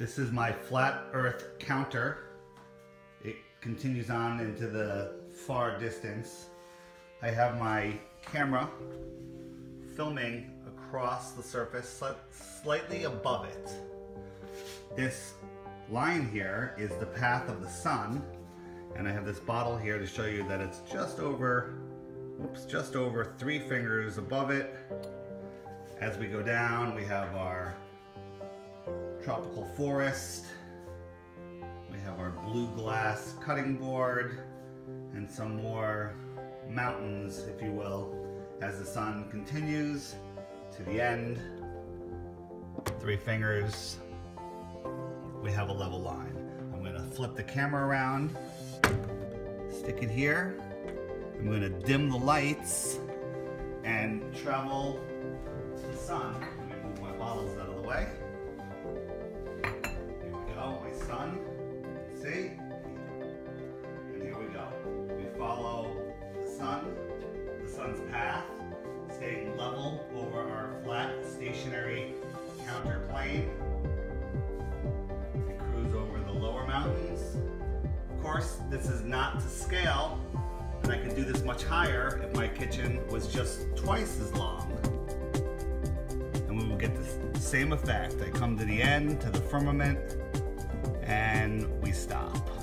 This is my flat earth counter. It continues on into the far distance. I have my camera filming across the surface slightly above it. This line here is the path of the sun and I have this bottle here to show you that it's just over, oops, just over three fingers above it. As we go down, we have our tropical forest. We have our blue glass cutting board and some more mountains, if you will, as the sun continues to the end. Three fingers, we have a level line. I'm gonna flip the camera around, stick it here. I'm gonna dim the lights and travel to the sun. Move my bottles out of the way. Counter plane. We cruise over the lower mountains. Of course, this is not to scale, and I could do this much higher if my kitchen was just twice as long. And we will get the same effect. I come to the end, to the firmament, and we stop.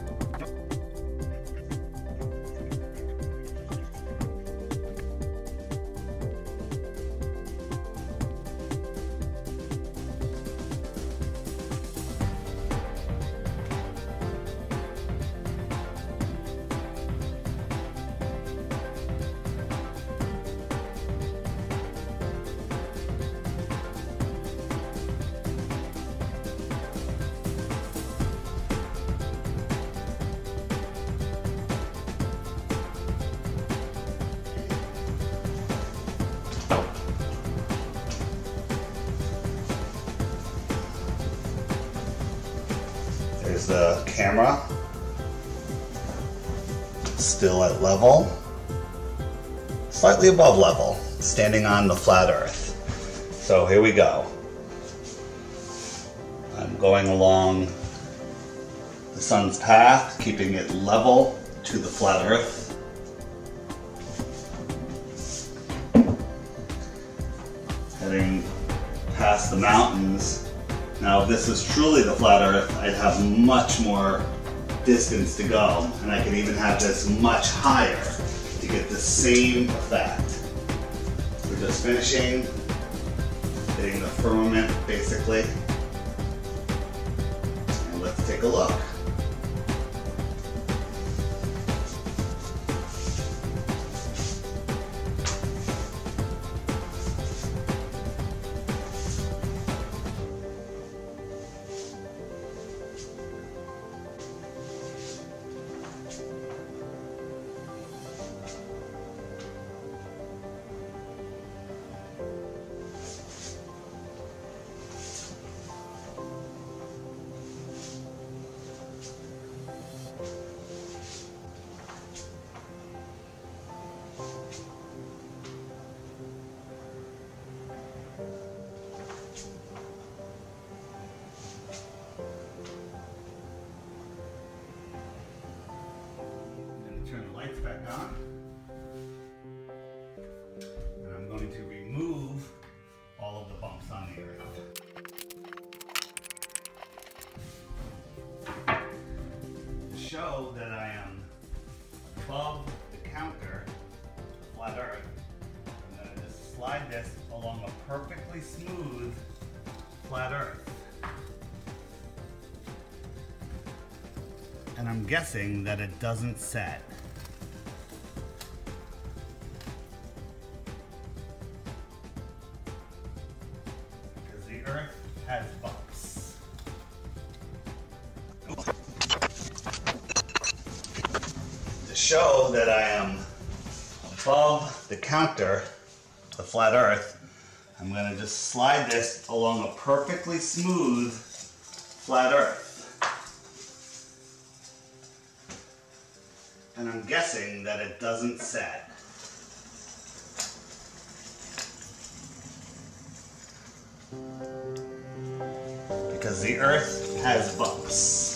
There's the camera. Still at level. Slightly above level, standing on the flat earth. So here we go. I'm going along the sun's path, keeping it level to the flat earth. Heading past the mountains now, if this was truly the flat Earth, I'd have much more distance to go, and I could even have this much higher to get the same effect. We're just finishing, hitting the firmament basically, and let's take a look. On. And I'm going to remove all of the bumps on the earth. To show that I am above the counter, flat earth, I'm going to just slide this along a perfectly smooth flat earth. and I'm guessing that it doesn't set. Show that I am above the counter, the flat earth, I'm going to just slide this along a perfectly smooth flat earth. And I'm guessing that it doesn't set. because the earth has bucks.